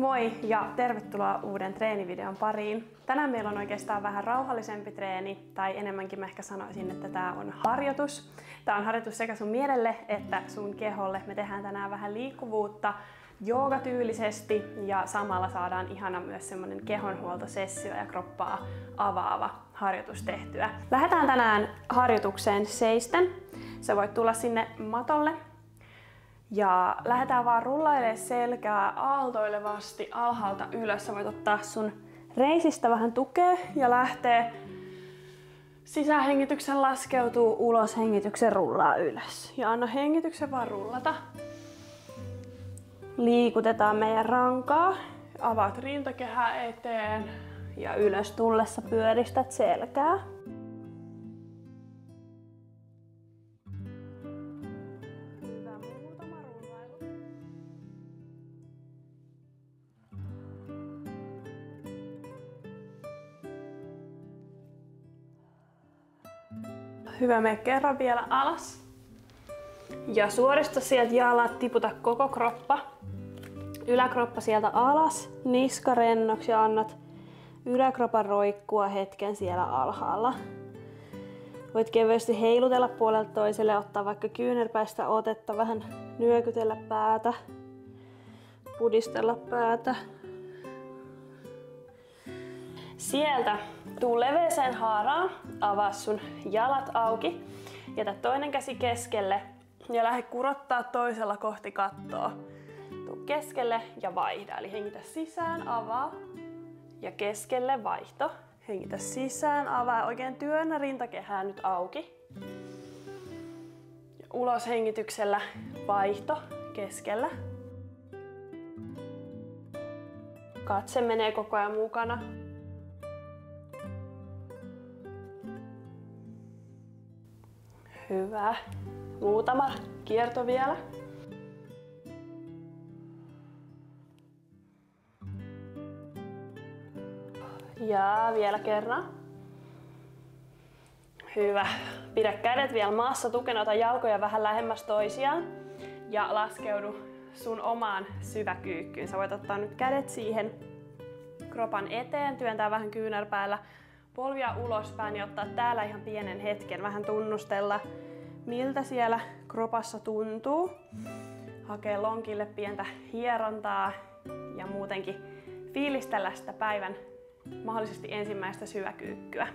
Moi ja tervetuloa uuden treenivideon pariin. Tänään meillä on oikeastaan vähän rauhallisempi treeni, tai enemmänkin mä ehkä sanoisin, että tämä on harjoitus. Tämä on harjoitus sekä sun mielelle että sun keholle. Me tehdään tänään vähän liikkuvuutta joogatyylisesti ja samalla saadaan ihana myös semmonen kehonhuoltosessio ja kroppaa avaava harjoitus tehtyä. Lähdetään tänään harjoitukseen seisten. Sä voit tulla sinne matolle ja lähdetään vaan rullailemaan selkää aaltoilevasti alhaalta ylös. Sä voit ottaa sun reisistä vähän tukea ja lähteä sisähengityksen laskeutuu ulos, hengityksen rullaa ylös. Ja anna hengityksen vaan rullata. Liikutetaan meidän rankaa. Avaat rintakehää eteen ja ylös tullessa pyöristät selkää. Hyvä, me kerran vielä alas. Ja suorista sieltä jalat, tiputa koko kroppa. Yläkroppa sieltä alas, niska rennoksi ja annat yläkropan roikkua hetken siellä alhaalla. Voit kevyesti heilutella puolelta toiselle, ottaa vaikka kyynärpäistä otetta, vähän nyökytellä päätä, pudistella päätä. Sieltä tuu leveeseen haaraan, avaa sun jalat auki, jätä toinen käsi keskelle ja lähde kurottaa toisella kohti kattoa. Tuu keskelle ja vaihda, eli hengitä sisään, avaa ja keskelle vaihto. Hengitä sisään, avaa oikein työnnä rintakehää nyt auki. Ja ulos hengityksellä vaihto keskellä. Katse menee koko ajan mukana. Hyvä. Muutama kierto vielä. Ja vielä kerran. Hyvä. Pidä kädet vielä maassa tukena, ota jalkoja vähän lähemmäs toisiaan ja laskeudu sun omaan syväkyykkyyn. Sä voit ottaa nyt kädet siihen kropan eteen, työntää vähän kyynärpäällä polvia ulospäin ja ottaa täällä ihan pienen hetken, vähän tunnustella, miltä siellä kropassa tuntuu. Hakee lonkille pientä hierontaa ja muutenkin fiilistellä sitä päivän mahdollisesti ensimmäistä syväkyykkyä.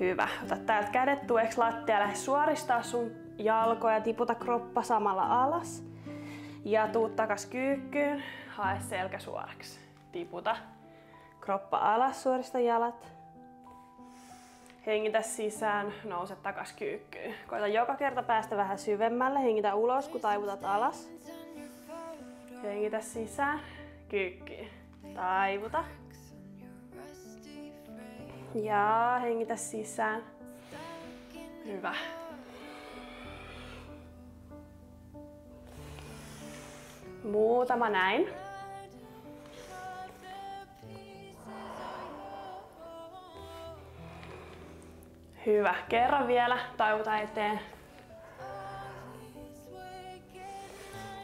Hyvä. Ota täältä kädet tueksi lattia, lähde suoristaa sun jalkoja, tiputa kroppa samalla alas. Ja tuu takas kyykkyyn, hae selkä suoraksi. Tiputa Kroppa alas, suorista jalat. Hengitä sisään, nouse takas kyykkyyn. Koita joka kerta päästä vähän syvemmälle. Hengitä ulos, kun taivutat alas. Hengitä sisään, kyykkyyn. Taivuta. Ja hengitä sisään. Hyvä. Muutama näin. Hyvä. Kerran vielä. Taivuta eteen.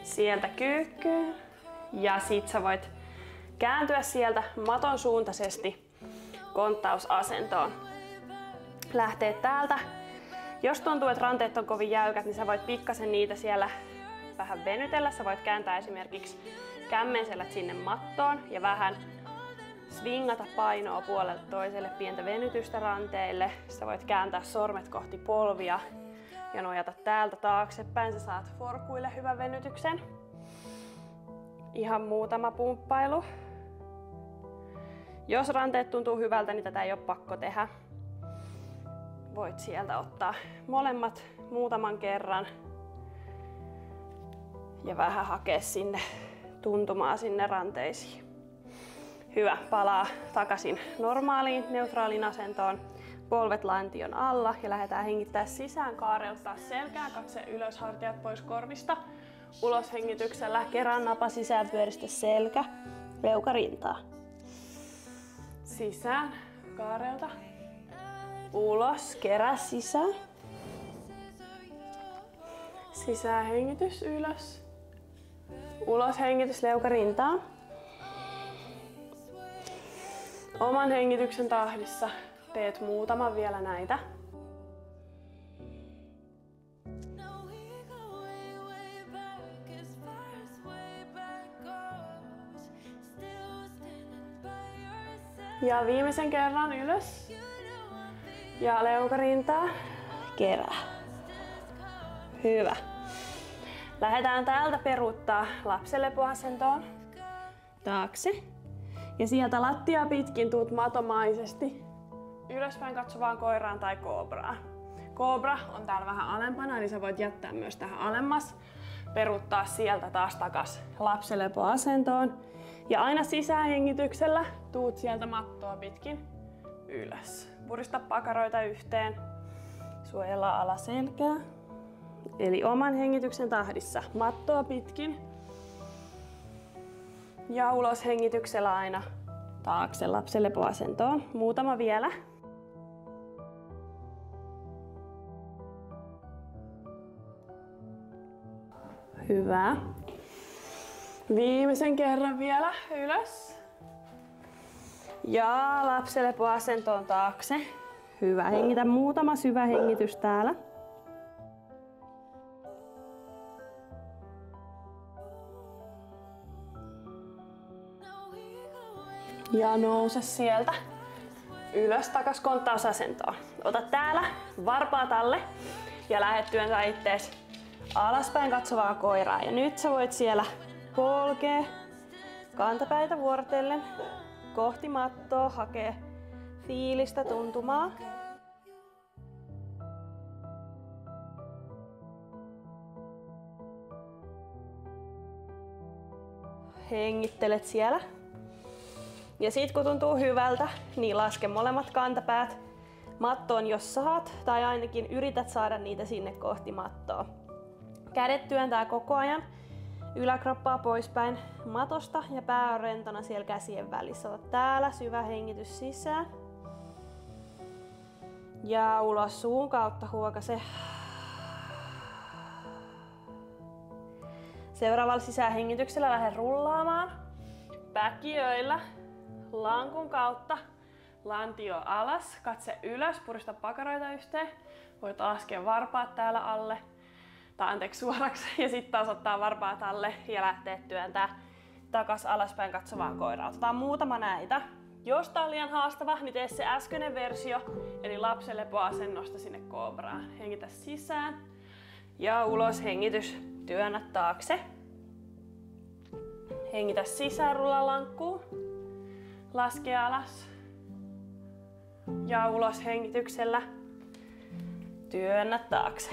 Sieltä kyykkyyn. Ja sit sä voit kääntyä sieltä maton suuntaisesti konttausasentoon. Lähtee täältä. Jos tuntuu, että ranteet on kovin jäykät, niin sä voit pikkasen niitä siellä vähän venytellä. Sä voit kääntää esimerkiksi kämmenselät sinne mattoon ja vähän swingata painoa puolelta toiselle, pientä venytystä ranteille. Sä voit kääntää sormet kohti polvia ja nojata täältä taaksepäin. Sä saat forkuille hyvän venytyksen. Ihan muutama pumppailu. Jos ranteet tuntuu hyvältä, niin tätä ei ole pakko tehdä. Voit sieltä ottaa molemmat muutaman kerran ja vähän hakea sinne tuntumaa sinne ranteisiin. Hyvä, palaa takaisin normaaliin, neutraaliin asentoon. Polvet lantion alla ja lähdetään hengittää sisään, kaareuttaa selkää, katse ylös, hartiat pois korvista. Ulos hengityksellä, kerran napa sisään, pyöristä selkä, leuka rintaa. Sisään, kaareuta. Ulos, kerä sisään. Sisään hengitys ylös. Ulos hengitys leuka rintaa. Oman hengityksen tahdissa teet muutaman vielä näitä. Ja viimeisen kerran ylös. Ja leukarintaa. Kerää. Hyvä. Lähdetään täältä peruuttaa lapselepoasentoon. Taakse. Ja sieltä lattia pitkin tuut matomaisesti ylöspäin katsovaan koiraan tai kobraan. Kobra on täällä vähän alempana, niin sä voit jättää myös tähän alemmas. Peruuttaa sieltä taas takas lapselepoasentoon. Ja aina sisähengityksellä tuut sieltä mattoa pitkin ylös. Purista pakaroita yhteen. Suojella alaselkää. Eli oman hengityksen tahdissa mattoa pitkin. Ja ulos hengityksellä aina taakse lapsen lepoasentoon. Muutama vielä. Hyvä. Viimeisen kerran vielä ylös. Ja lapselle asentoon taakse. Hyvä. Hengitä muutama syvä hengitys täällä. Ja nouse sieltä ylös takas konttausasentoon. Ota täällä varpaat alle ja lähet työntää ittees alaspäin katsovaa koiraa. Ja nyt sä voit siellä polkea kantapäitä vuorotellen kohti mattoa, hakee fiilistä tuntumaa. Hengittelet siellä. Ja sit kun tuntuu hyvältä, niin laske molemmat kantapäät mattoon, jos saat, tai ainakin yrität saada niitä sinne kohti mattoa. Kädet työntää koko ajan yläkroppaa poispäin matosta ja pää on rentona siellä käsien välissä. Ota täällä syvä hengitys sisään. Ja ulos suun kautta huokase. Seuraavalla sisähengityksellä lähde rullaamaan. Päkiöillä lankun kautta lantio alas, katse ylös, purista pakaroita yhteen. Voit laskea varpaat täällä alle tai anteeksi suoraksi ja sitten taas ottaa varpaat alle ja lähteä työntää takas alaspäin katsovaan koiraan. Otetaan muutama näitä. Jos tää on liian haastava, niin tee se äskeinen versio, eli lapsen lepoasennosta sinne kobraan. Hengitä sisään ja ulos hengitys, työnnä taakse. Hengitä sisään, rulla lankkuun. Laske alas. Ja ulos hengityksellä. Työnnä taakse.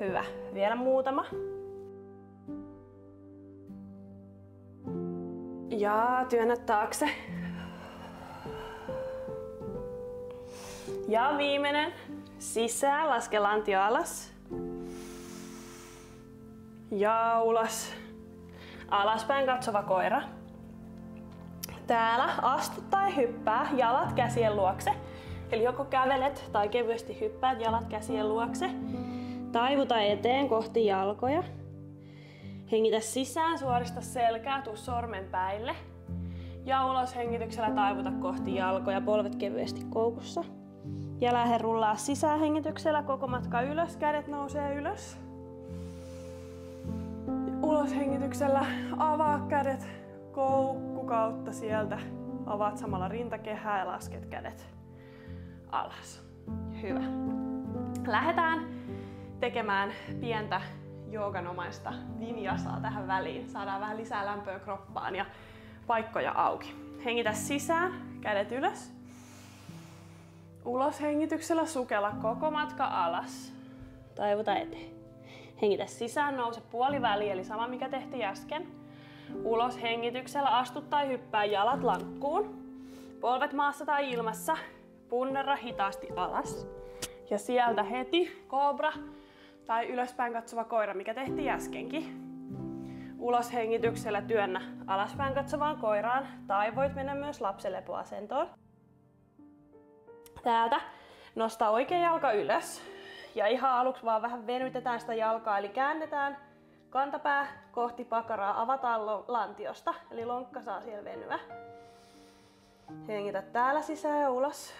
Hyvä. Vielä muutama. Ja työnnä taakse. Ja viimeinen. Sisään, laske lantio alas. Ja ulos. Alaspäin katsova koira. Täällä astu tai hyppää jalat käsien luokse. Eli joko kävelet tai kevyesti hyppäät jalat käsien luokse. Taivuta eteen kohti jalkoja. Hengitä sisään, suorista selkää, tuu sormen päille. Ja ulos hengityksellä taivuta kohti jalkoja, polvet kevyesti koukussa. Ja lähde rullaa sisään hengityksellä koko matka ylös, kädet nousee ylös. Ulos hengityksellä avaa kädet koukku kautta sieltä. Avaat samalla rintakehää ja lasket kädet alas. Hyvä. Lähdetään tekemään pientä jooganomaista vinjasaa tähän väliin. Saadaan vähän lisää lämpöä kroppaan ja paikkoja auki. Hengitä sisään, kädet ylös. Ulos hengityksellä sukella koko matka alas. Taivuta eteen. Hengitä sisään, nouse puoliväli, eli sama mikä tehtiin äsken. Ulos hengityksellä astu tai hyppää jalat lankkuun. Polvet maassa tai ilmassa. Punnerra hitaasti alas. Ja sieltä heti kobra tai ylöspäin katsova koira, mikä tehtiin äskenkin. Ulos hengityksellä työnnä alaspäin katsovaan koiraan tai voit mennä myös lapselepoasentoon. Täältä nosta oikea jalka ylös ja ihan aluksi vaan vähän venytetään sitä jalkaa, eli käännetään Kantapää kohti pakaraa avataan lantiosta, eli lonkka saa siellä venyä. Hengitä täällä sisään ja ulos.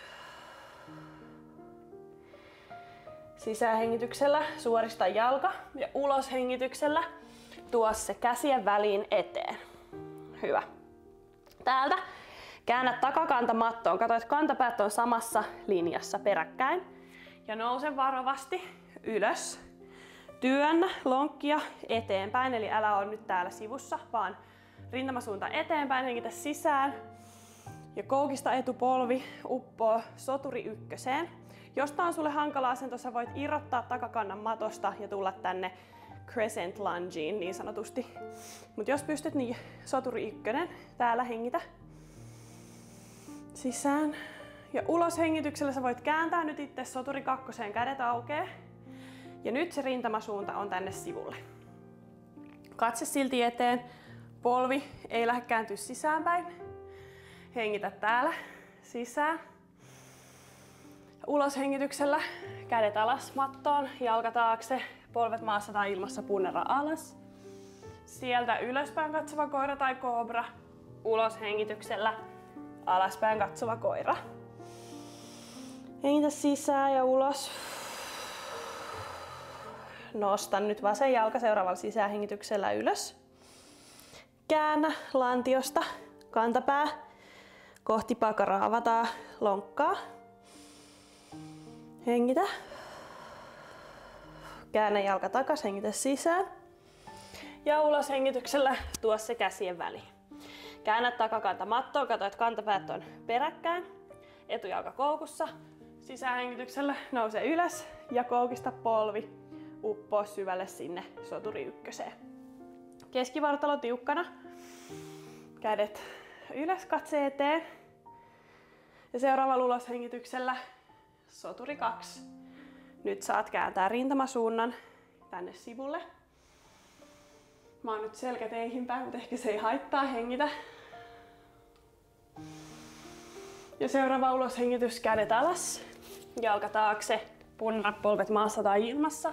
Sisähengityksellä suorista jalka ja ulos hengityksellä tuo se käsien väliin eteen. Hyvä. Täältä käännä takakanta mattoon. Kato, että kantapäät on samassa linjassa peräkkäin. Ja nouse varovasti ylös. Työnnä lonkkia eteenpäin, eli älä ole nyt täällä sivussa, vaan rintamasuunta eteenpäin, hengitä sisään. Ja koukista etupolvi uppoo soturi ykköseen. Jos tää on sulle hankala asento, sä voit irrottaa takakannan matosta ja tulla tänne crescent lungeen niin sanotusti. Mutta jos pystyt, niin soturi ykkönen, täällä hengitä sisään. Ja ulos hengityksellä sä voit kääntää nyt itse soturi kakkoseen, kädet aukee. Ja nyt se rintamasuunta on tänne sivulle. Katse silti eteen, polvi ei lähde kääntyä sisäänpäin. Hengitä täällä sisään. Ulos hengityksellä, kädet alas mattoon, jalka taakse, polvet maassa tai ilmassa, punnera alas. Sieltä ylöspäin katsova koira tai kobra. Ulos hengityksellä, alaspäin katsova koira. Hengitä sisään ja ulos. Nostan nyt vasen jalka seuraavalla sisähengityksellä ylös. Käännä lantiosta kantapää kohti pakaraa. Avataan lonkkaa. Hengitä. Käännä jalka takas, hengitä sisään. Ja ulos hengityksellä tuo se käsien väliin. Käännä takakanta mattoon, katso, että kantapäät on peräkkäin. Etujalka koukussa. Sisähengityksellä nouse ylös ja koukista polvi uppoo syvälle sinne soturi ykköseen. Keskivartalo tiukkana. Kädet ylös, katse eteen. Ja seuraavalla uloshengityksellä soturi 2. Nyt saat kääntää rintamasuunnan tänne sivulle. Mä oon nyt selkä teihin päin, mutta ehkä se ei haittaa. Hengitä. Ja seuraava uloshengitys, kädet alas. Jalka taakse, punna polvet maassa tai ilmassa.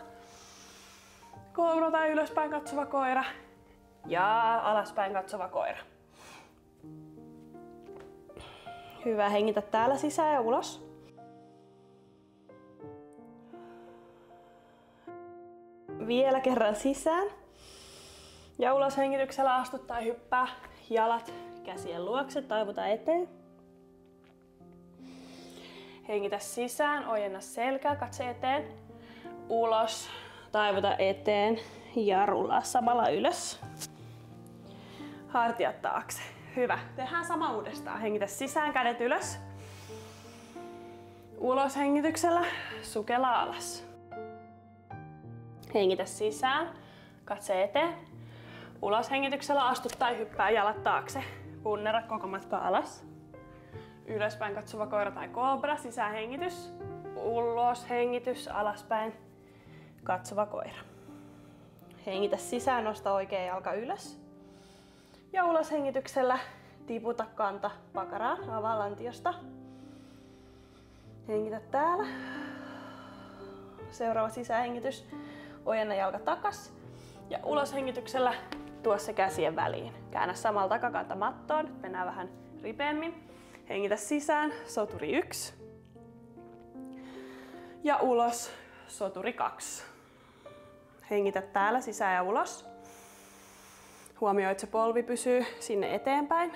Koura tai ylöspäin katsova koira. Ja alaspäin katsova koira. Hyvä, hengitä täällä sisään ja ulos. Vielä kerran sisään. Ja ulos hengityksellä astut tai hyppää jalat käsien luokse, taivuta eteen. Hengitä sisään, ojenna selkää, katse eteen. Ulos, taivuta eteen ja rullaa samalla ylös. Hartiat taakse. Hyvä. Tehdään sama uudestaan. Hengitä sisään, kädet ylös. Ulos hengityksellä, sukella alas. Hengitä sisään, katse eteen. Ulos hengityksellä astu tai hyppää jalat taakse. Punnera koko matka alas. Ylöspäin katsova koira tai kobra, sisähengitys. Ulos hengitys, alaspäin katsova koira. Hengitä sisään, nosta oikea jalka ylös. Ja ulos hengityksellä tiputa kanta pakaraan, avaa lantiosta. Hengitä täällä. Seuraava sisähengitys, ojenna jalka takas. Ja ulos hengityksellä tuo se käsien väliin. Käännä samalla takakanta mattoon, mennään vähän ripeämmin. Hengitä sisään, soturi 1. Ja ulos, soturi 2. Hengitä täällä sisään ja ulos. Huomioi, että se polvi pysyy sinne eteenpäin.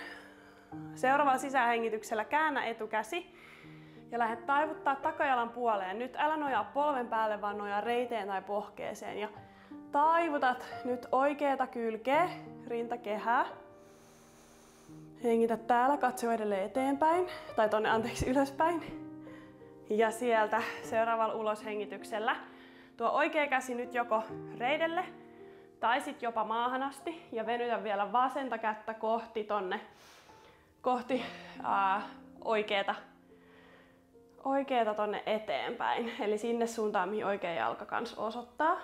Seuraavalla sisähengityksellä käännä etukäsi ja lähde taivuttaa takajalan puoleen. Nyt älä nojaa polven päälle, vaan nojaa reiteen tai pohkeeseen. Ja taivutat nyt oikeeta kylkeä, rintakehää. Hengitä täällä, katso edelleen eteenpäin, tai tonne anteeksi ylöspäin. Ja sieltä seuraavalla uloshengityksellä tuo oikea käsi nyt joko reidelle tai sitten jopa maahan asti ja venytä vielä vasenta kättä kohti tonne kohti oikeeta, oikeeta tonne eteenpäin. Eli sinne suuntaan, mihin oikea jalka kanssa osoittaa.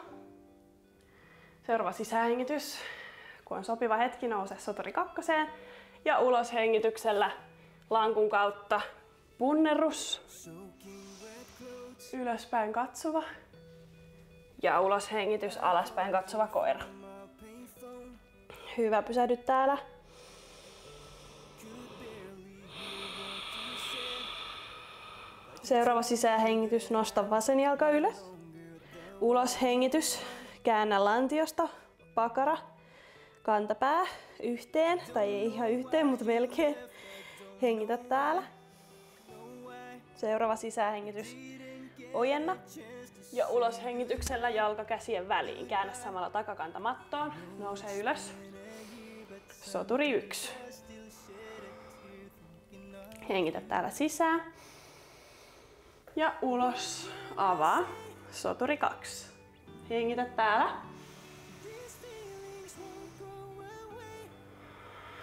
Seuraava sisähengitys. Kun on sopiva hetki, nouse sotori kakkoseen. Ja ulos hengityksellä lankun kautta punnerus. Ylöspäin katsova. Ja ulos hengitys, alaspäin katsova koira. Hyvä, pysähdy täällä. Seuraava sisähengitys, nosta vasen jalka ylös. Ulos hengitys, käännä lantiosta, pakara, kantapää yhteen, tai ei ihan yhteen, mutta melkein. Hengitä täällä. Seuraava sisähengitys, ojenna. Ja ulos hengityksellä jalka käsien väliin. Käännä samalla takakanta mattoon, nouse ylös. Soturi yksi. Hengitä täällä sisään. Ja ulos, avaa. Soturi kaksi. Hengitä täällä.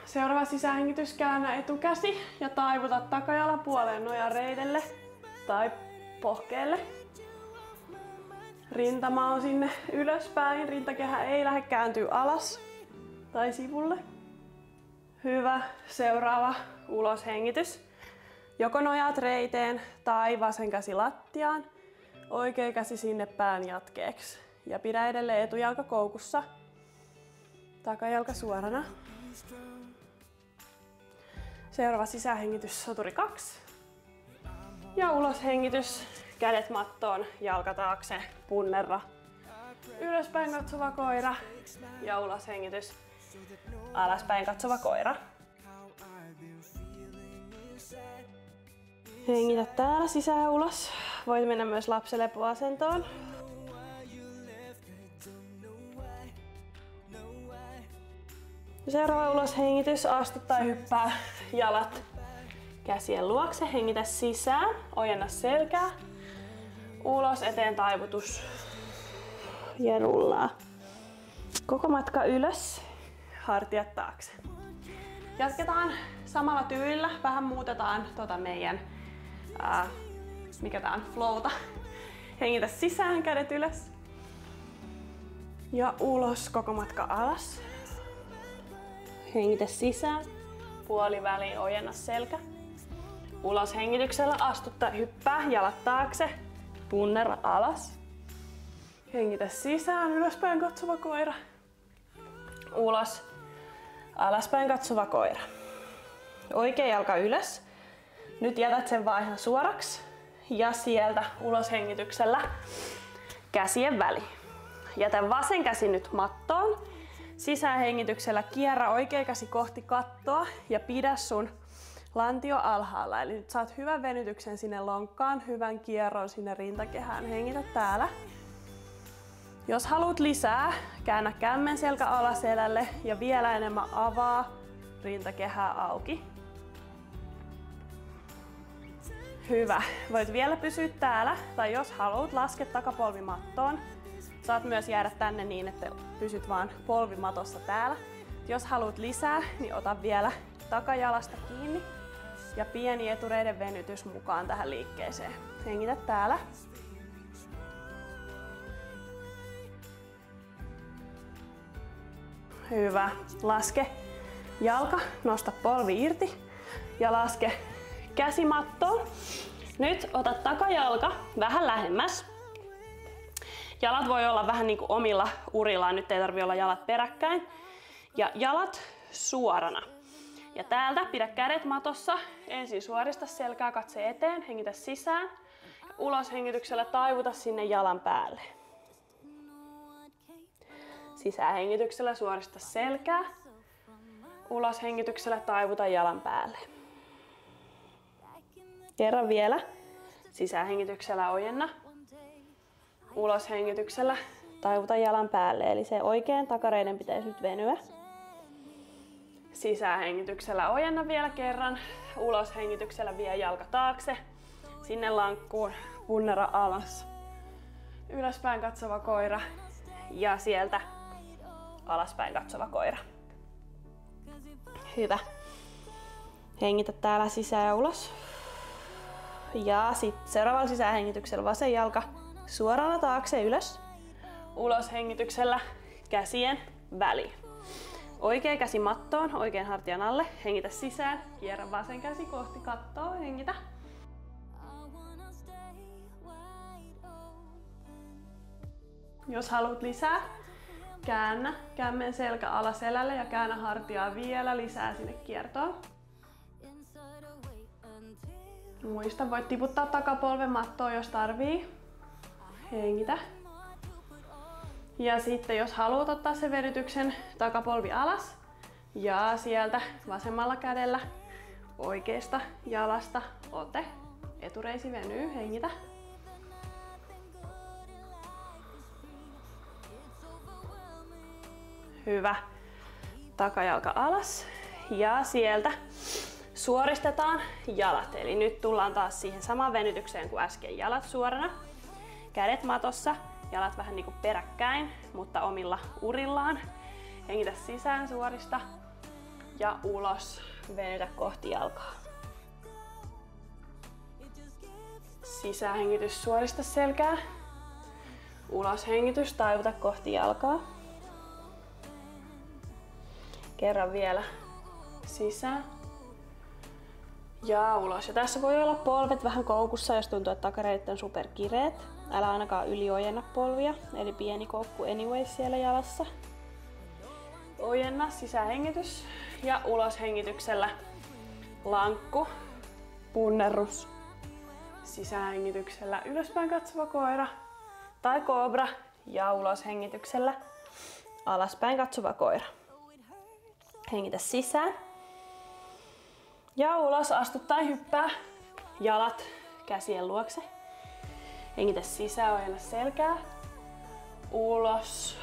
Seuraava sisähengitys, käännä etukäsi ja taivuta takajala puoleen nojan reidelle tai pohkeelle. Rintama on sinne ylöspäin, rintakehä ei lähde kääntyy alas tai sivulle. Hyvä. Seuraava ulos hengitys. Joko nojaat reiteen tai vasen käsi lattiaan, oikea käsi sinne pään jatkeeksi. Ja pidä edelleen etujalka koukussa, takajalka suorana. Seuraava sisähengitys, soturi 2. Ja ulos hengitys, kädet mattoon, jalka taakse, punnerra. Ylöspäin katsova koira ja ulos hengitys, alaspäin katsova koira. Hengitä täällä sisään ulos. Voit mennä myös lapselepoasentoon. Seuraava ulos hengitys, astu tai hyppää jalat käsien luokse. Hengitä sisään, ojenna selkää. Ulos eteen taivutus ja rullaa. Koko matka ylös, hartiat taakse. Jatketaan samalla tyylillä, vähän muutetaan tota meidän ää, mikä tää on, flowta. Hengitä sisään, kädet ylös. Ja ulos, koko matka alas. Hengitä sisään, puoliväliin ojenna selkä. Ulos hengityksellä astutta, hyppää, jalat taakse, punnera alas. Hengitä sisään, ylöspäin katsova koira. Ulos, alaspäin katsova koira. Oikea jalka ylös, nyt jätät sen vaan ihan suoraksi ja sieltä ulos hengityksellä käsien väliin. Jätä vasen käsi nyt mattoon. Sisähengityksellä kierrä oikea käsi kohti kattoa ja pidä sun lantio alhaalla. Eli nyt saat hyvän venytyksen sinne lonkkaan, hyvän kierron sinne rintakehään. Hengitä täällä. Jos haluat lisää, käännä kämmen selkä alaselälle ja vielä enemmän avaa rintakehää auki. Hyvä. Voit vielä pysyä täällä, tai jos haluat, laske takapolvimattoon. Saat myös jäädä tänne niin, että pysyt vaan polvimatossa täällä. Jos haluat lisää, niin ota vielä takajalasta kiinni ja pieni etureiden venytys mukaan tähän liikkeeseen. Hengitä täällä. Hyvä. Laske jalka, nosta polvi irti ja laske käsimattoon. Nyt ota takajalka vähän lähemmäs. Jalat voi olla vähän niin kuin omilla urillaan, nyt ei tarvi olla jalat peräkkäin. Ja jalat suorana. Ja täältä pidä kädet matossa. Ensin suorista selkää, katse eteen, hengitä sisään. Ulos hengityksellä taivuta sinne jalan päälle. Sisähengityksellä suorista selkää. Ulos hengityksellä taivuta jalan päälle. Kerran vielä. Sisähengityksellä ojenna. Ulos hengityksellä taivuta jalan päälle. Eli se oikein takareiden pitäisi nyt venyä. Sisähengityksellä ojenna vielä kerran. Ulos hengityksellä vie jalka taakse. Sinne lankkuun. Punnera alas. Ylöspäin katsova koira. Ja sieltä alaspäin katsova koira. Hyvä. Hengitä täällä sisään ja ulos. Ja sitten seuraavalla sisähengityksellä vasen jalka suorana taakse ylös. Ulos hengityksellä käsien väliin. Oikea käsi mattoon, oikein hartian alle. Hengitä sisään. Kierrä vasen käsi kohti kattoa. Hengitä. Jos haluat lisää, Käännä kämmen selkä alaselälle ja käännä hartiaa vielä lisää sinne kiertoon. Muista, voit tiputtaa takapolven mattoon, jos tarvii. Hengitä. Ja sitten jos haluat ottaa sen vedytyksen takapolvi alas ja sieltä vasemmalla kädellä oikeasta jalasta ote. Etureisi venyy, hengitä. Hyvä. Takajalka alas ja sieltä suoristetaan jalat. Eli nyt tullaan taas siihen samaan venytykseen kuin äsken. Jalat suorana, kädet matossa, jalat vähän niin kuin peräkkäin, mutta omilla urillaan. Hengitä sisään suorista ja ulos. Venytä kohti jalkaa. Sisähengitys suorista selkää. Ulos hengitys, taivuta kohti jalkaa. Kerran vielä sisään. Ja ulos. Ja tässä voi olla polvet vähän koukussa, jos tuntuu, että takareidet on superkireet. Älä ainakaan yliojenna polvia, eli pieni koukku anyway siellä jalassa. Ojenna sisähengitys ja ulos hengityksellä lankku, punnerrus. Sisähengityksellä ylöspäin katsova koira tai kobra ja ulos hengityksellä alaspäin katsova koira. Hengitä sisään. Ja ulos astu tai hyppää. Jalat käsien luokse. Hengitä sisään, ojenna selkää. Ulos.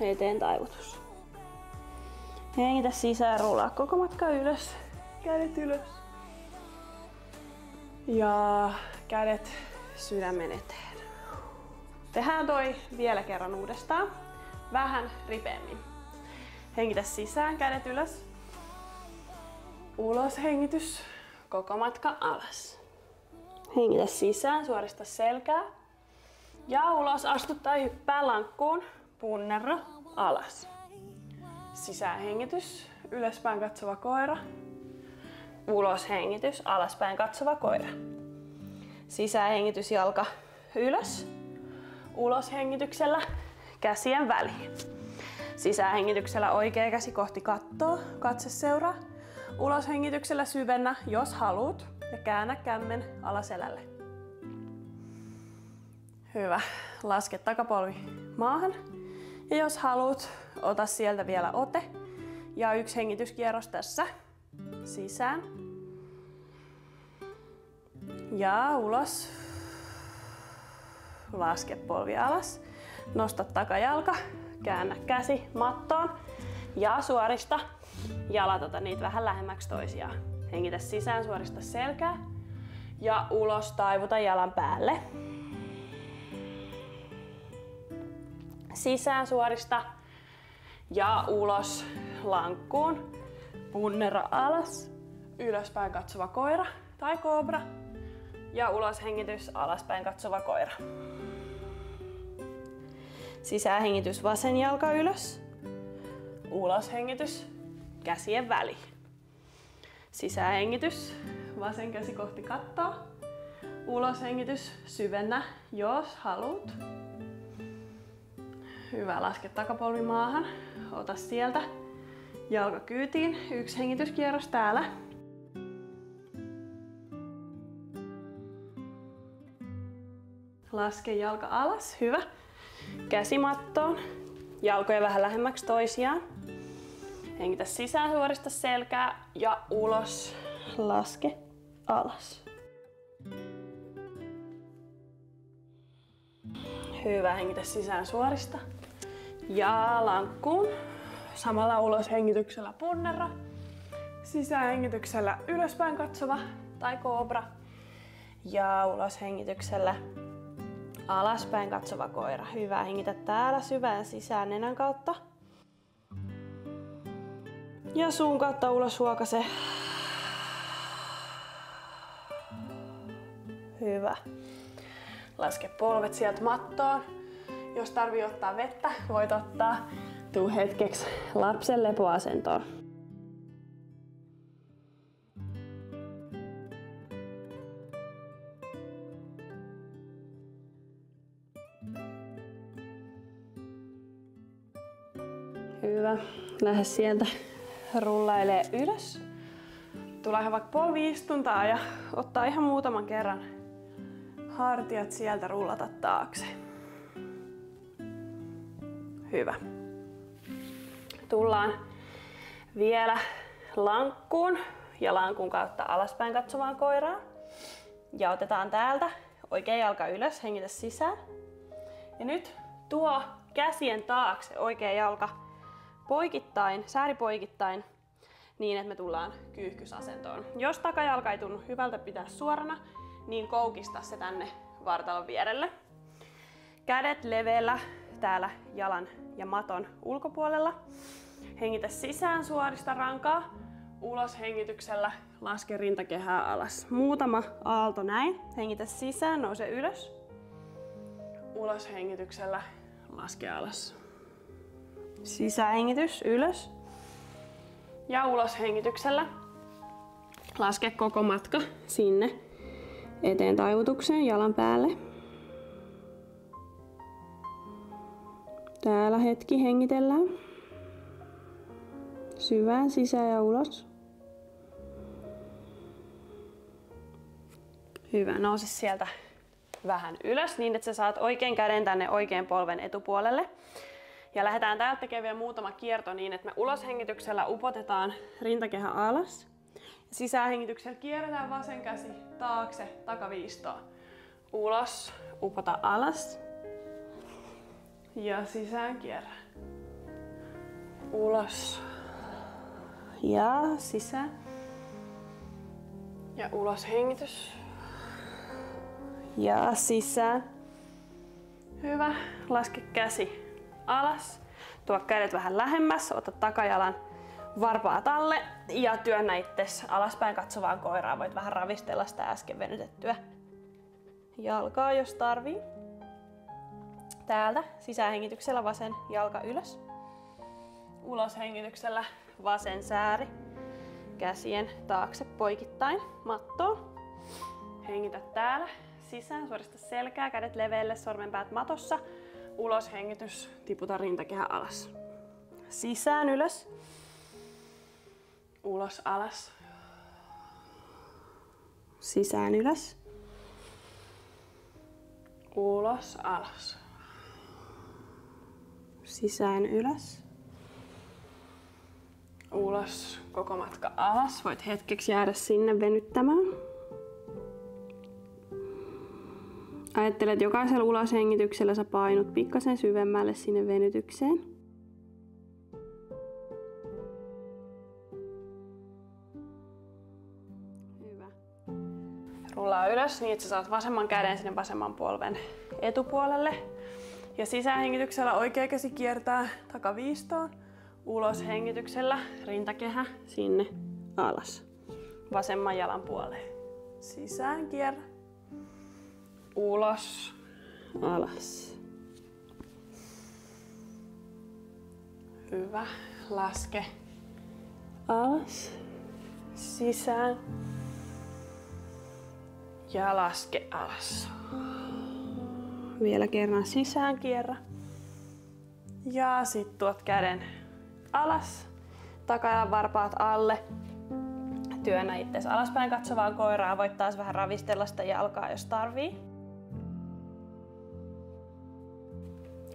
Eteen taivutus. Hengitä sisään, rullaa koko matka ylös. Kädet ylös. Ja kädet sydämen eteen. Tehdään toi vielä kerran uudestaan. Vähän ripeämmin. Hengitä sisään, kädet ylös. Ulos hengitys, koko matka alas. Hengitä sisään, suorista selkää. Ja ulos astu tai hyppää lankkuun, punnerro, alas. Sisähengitys, ylöspäin katsova koira. Ulos hengitys, alaspäin katsova koira. Sisähengitys, jalka ylös. Ulos hengityksellä käsien väliin. Sisähengityksellä oikea käsi kohti kattoa, katse seuraa. Ulos hengityksellä syvennä, jos haluat, ja käännä kämmen alaselälle. Hyvä. Laske takapolvi maahan. Ja jos haluat, ota sieltä vielä ote. Ja yksi hengityskierros tässä. Sisään. Ja ulos. Laske polvi alas. Nosta takajalka. Käännä käsi mattoon. Ja suorista jalat, ota niitä vähän lähemmäksi toisiaan. Hengitä sisään, suorista selkää. Ja ulos, taivuta jalan päälle. Sisään suorista ja ulos lankkuun. Punnera alas, ylöspäin katsova koira tai kobra. Ja ulos hengitys, alaspäin katsova koira. Sisähengitys, vasen jalka ylös. Ulos hengitys, käsien väli. Sisähengitys, vasen käsi kohti kattoa. Uloshengitys, syvennä, jos haluat. Hyvä, laske takapolvi maahan. Ota sieltä jalka kyytiin. Yksi hengityskierros täällä. Laske jalka alas, hyvä. Käsi mattoon. Jalkoja vähän lähemmäksi toisiaan. Hengitä sisään, suorista selkää ja ulos. Laske alas. Hyvä, hengitä sisään suorista. Ja lankkuun. Samalla ulos hengityksellä punnera. Sisähengityksellä ylöspäin katsova tai kobra. Ja ulos hengityksellä alaspäin katsova koira. Hyvä, hengitä täällä syvään sisään nenän kautta. Ja suun kautta ulos huokase. Hyvä. Laske polvet sieltä mattoon. Jos tarvii ottaa vettä, voit ottaa. Tuu hetkeksi lapsen lepoasentoon. Hyvä. Lähde sieltä rullailee ylös. Tulee ihan vaikka polviistuntaa ja ottaa ihan muutaman kerran hartiat sieltä rullata taakse. Hyvä. Tullaan vielä lankkuun ja lankun kautta alaspäin katsovaan koiraan. Ja otetaan täältä oikea jalka ylös, hengitä sisään. Ja nyt tuo käsien taakse oikea jalka poikittain, sääripoikittain niin, että me tullaan kyyhkysasentoon. Jos takajalka ei tunnu hyvältä pitää suorana, niin koukista se tänne vartalon vierelle. Kädet leveällä täällä jalan ja maton ulkopuolella. Hengitä sisään suorista rankaa. Ulos hengityksellä laske rintakehää alas. Muutama aalto näin. Hengitä sisään, nouse ylös. Ulos hengityksellä laske alas. Sisähengitys ylös. Ja ulos hengityksellä laske koko matka sinne eteen taivutukseen jalan päälle. Täällä hetki hengitellään. Syvään sisään ja ulos. Hyvä, nouse sieltä vähän ylös niin, että sä saat oikein käden tänne oikein polven etupuolelle. Ja lähdetään täältä tekemään vielä muutama kierto niin, että me uloshengityksellä upotetaan rintakehä alas. Sisähengityksellä kierretään vasen käsi taakse, takaviistoon. Ulos, upota alas. Ja sisään kierrä. Ulos. Ja sisään. Ja ulos hengitys. Ja sisään. Hyvä. Laske käsi alas. Tuo kädet vähän lähemmäs. Ota takajalan varpaat alle ja työnnä itses alaspäin katsovaan koiraan. Voit vähän ravistella sitä äsken venytettyä jalkaa, jos tarvii. Täältä sisähengityksellä vasen jalka ylös. Uloshengityksellä vasen sääri käsien taakse poikittain mattoon. Hengitä täällä sisään, suorista selkää, kädet leveälle, sormenpäät matossa. Ulos hengitys, tiputa rintakehä alas. Sisään ylös. Ulos alas. Sisään ylös. Ulos alas. Sisään ylös. Ulos koko matka alas. Voit hetkeksi jäädä sinne venyttämään. Ajattele, että jokaisella uloshengityksellä sä painut pikkasen syvemmälle sinne venytykseen. Hyvä. Rullaa ylös niin, että sä saat vasemman käden sinne vasemman polven etupuolelle. Ja sisähengityksellä oikea käsi kiertää takaviistoon. Ulos hengityksellä rintakehä sinne alas. Vasemman jalan puoleen. Sisään kierrä ulos, alas. Hyvä. Laske alas, sisään ja laske alas. Vielä kerran sisään kierrä. Ja sit tuot käden alas, takajalan varpaat alle. Työnnä itse alaspäin katsovaan koiraan. Voit taas vähän ravistella sitä jalkaa, jos tarvii.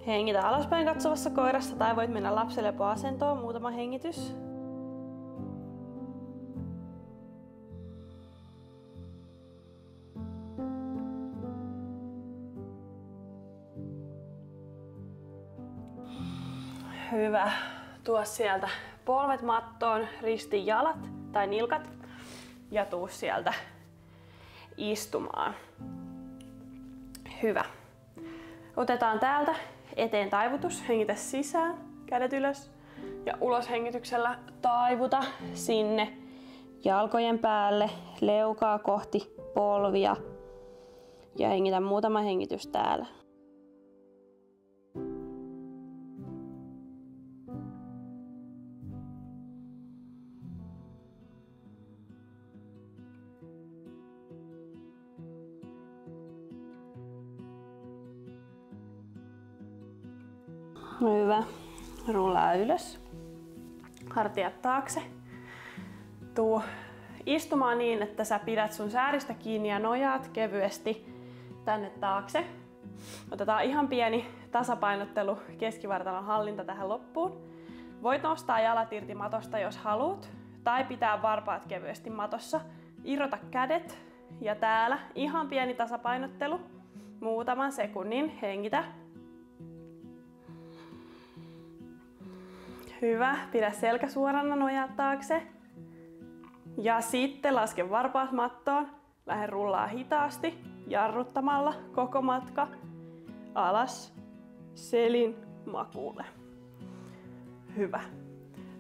Hengitä alaspäin katsovassa koirassa tai voit mennä lapselepoasentoon, muutama hengitys. Hyvä. Tuo sieltä polvet mattoon, risti jalat tai nilkat ja tuu sieltä istumaan. Hyvä. Otetaan täältä eteen taivutus, hengitä sisään, kädet ylös ja ulos hengityksellä taivuta sinne jalkojen päälle, leukaa kohti polvia ja hengitä muutama hengitys täällä. Hartiat taakse. Tuu istumaan niin, että sä pidät sun sääristä kiinni ja nojaat kevyesti tänne taakse. Otetaan ihan pieni tasapainottelu keskivartalon hallinta tähän loppuun. Voit nostaa jalat irti matosta, jos haluat, tai pitää varpaat kevyesti matossa. Irrota kädet ja täällä ihan pieni tasapainottelu. Muutaman sekunnin. Hengitä. Hyvä. Pidä selkä suorana, nojaa taakse. Ja sitten laske varpaat mattoon. Lähde rullaa hitaasti, jarruttamalla koko matka alas selin makuulle. Hyvä.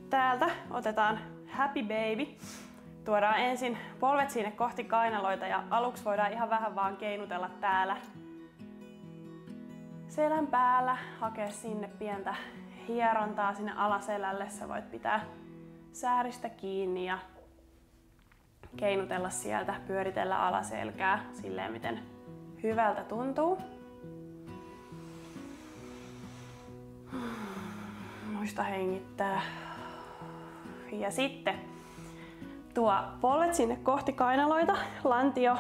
Täältä otetaan Happy Baby. Tuodaan ensin polvet sinne kohti kainaloita ja aluksi voidaan ihan vähän vaan keinutella täällä selän päällä. Hakea sinne pientä hierontaa sinne alaselälle. Sä voit pitää sääristä kiinni ja keinutella sieltä, pyöritellä alaselkää silleen, miten hyvältä tuntuu. Muista hengittää. Ja sitten tuo polvet sinne kohti kainaloita. Lantio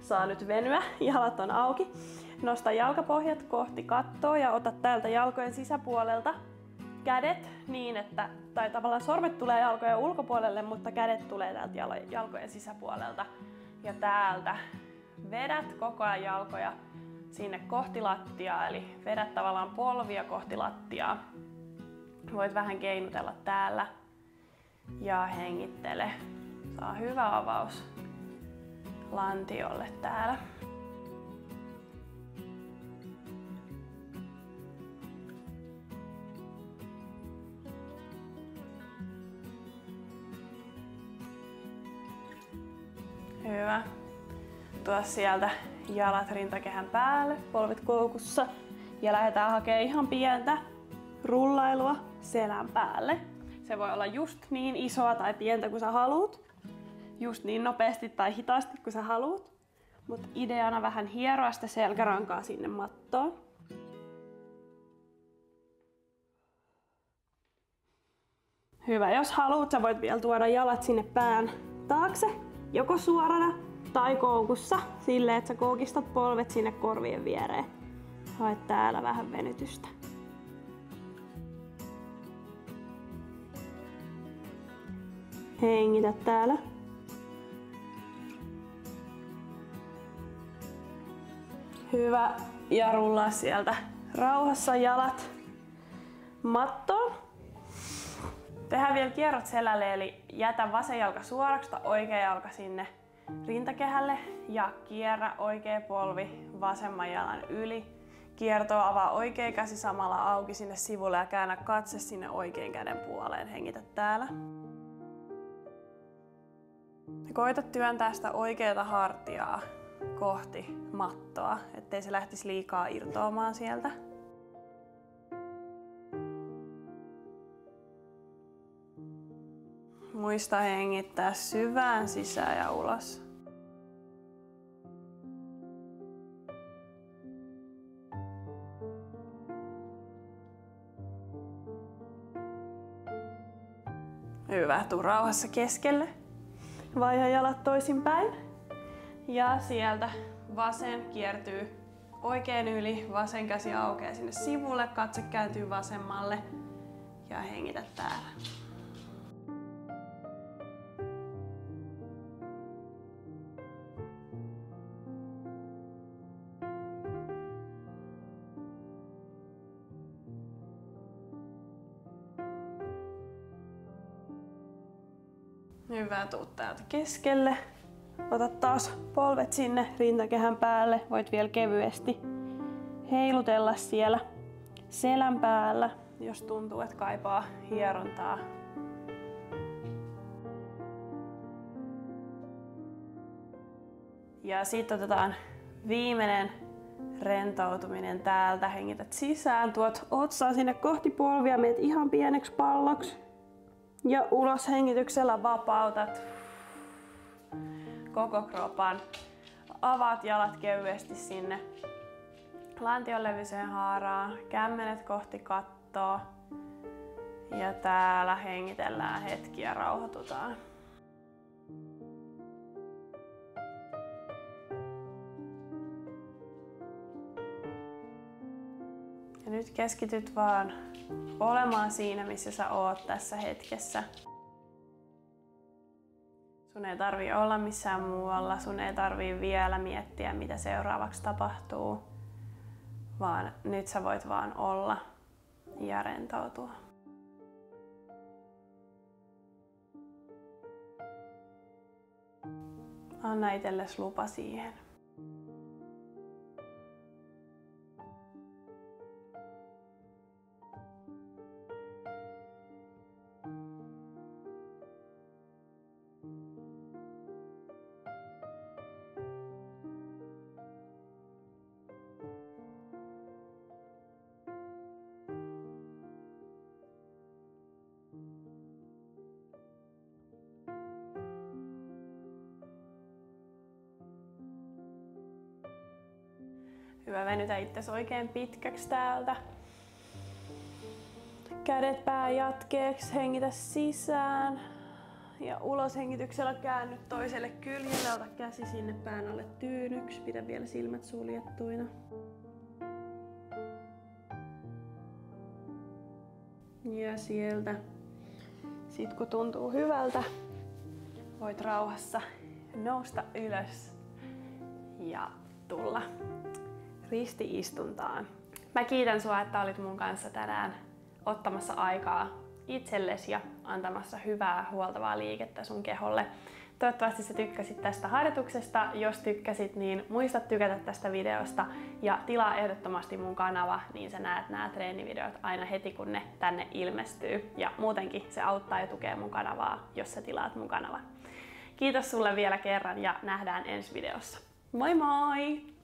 saa nyt venyä, jalat on auki. Nosta jalkapohjat kohti kattoa ja ota täältä jalkojen sisäpuolelta kädet niin, että, tai tavallaan sormet tulee jalkojen ulkopuolelle, mutta kädet tulee täältä jalkojen sisäpuolelta. Ja täältä vedät koko ajan jalkoja sinne kohti lattiaa, eli vedät tavallaan polvia kohti lattiaa. Voit vähän keinutella täällä ja hengittele. Saa hyvä avaus lantiolle täällä. Hyvä. Tuo sieltä jalat rintakehän päälle, polvet koukussa. Ja lähdetään hakemaan ihan pientä rullailua selän päälle. Se voi olla just niin isoa tai pientä kuin sä haluat. Just niin nopeasti tai hitaasti kuin sä haluat. Mutta ideana vähän hieroa sitä selkärankaa sinne mattoon. Hyvä, jos haluat, sä voit vielä tuoda jalat sinne pään taakse joko suorana tai koukussa silleen, että sä koukistat polvet sinne korvien viereen. Haet täällä vähän venytystä. Hengitä täällä. Hyvä. Ja rullaa sieltä rauhassa jalat mattoon. Tehdään vielä kierrot selälle, eli jätä vasen jalka suoraksi tai oikea jalka sinne rintakehälle ja kierrä oikea polvi vasemman jalan yli. Kierto avaa oikea käsi samalla auki sinne sivulle ja käännä katse sinne oikean käden puoleen. Hengitä täällä. Koita työntää sitä oikeata hartiaa kohti mattoa, ettei se lähtisi liikaa irtoamaan sieltä. Muista hengittää syvään sisään ja ulos. Hyvä, tuu rauhassa keskelle. Vaiha jalat toisinpäin. Ja sieltä vasen kiertyy oikein yli, vasen käsi aukeaa sinne sivulle, katse kääntyy vasemmalle ja hengitä täällä. Hyvä, tuu täältä keskelle. Ota taas polvet sinne rintakehän päälle. Voit vielä kevyesti heilutella siellä selän päällä, jos tuntuu, että kaipaa hierontaa. Ja sitten otetaan viimeinen rentoutuminen täältä. Hengität sisään, tuot otsaa sinne kohti polvia, meet ihan pieneksi palloksi. Ja ulos hengityksellä vapautat koko kropan. Avaat jalat kevyesti sinne lantion leviseen haaraan, kämmenet kohti kattoa. Ja täällä hengitellään hetki ja rauhoitutaan. Nyt keskityt vaan olemaan siinä, missä sä oot tässä hetkessä. Sun ei tarvi olla missään muualla, sun ei tarvi vielä miettiä, mitä seuraavaksi tapahtuu, vaan nyt sä voit vaan olla ja rentoutua. Anna itsellesi lupa siihen. Hyvä, venytä itsesi oikein pitkäksi täältä. Kädet pää jatkeeksi, hengitä sisään. Ja ulos hengityksellä käänny toiselle kyljelle, ota käsi sinne pään alle tyynyksi, pidä vielä silmät suljettuina. Ja sieltä, sit kun tuntuu hyvältä, voit rauhassa nousta ylös ja tulla ristiistuntaan. Mä kiitän sua, että olit mun kanssa tänään ottamassa aikaa itsellesi ja antamassa hyvää huoltavaa liikettä sun keholle. Toivottavasti sä tykkäsit tästä harjoituksesta. Jos tykkäsit, niin muista tykätä tästä videosta ja tilaa ehdottomasti mun kanava, niin sä näet nämä treenivideot aina heti kun ne tänne ilmestyy. Ja muutenkin se auttaa ja tukee mun kanavaa, jos sä tilaat mun kanava. Kiitos sulle vielä kerran ja nähdään ensi videossa. Moi moi!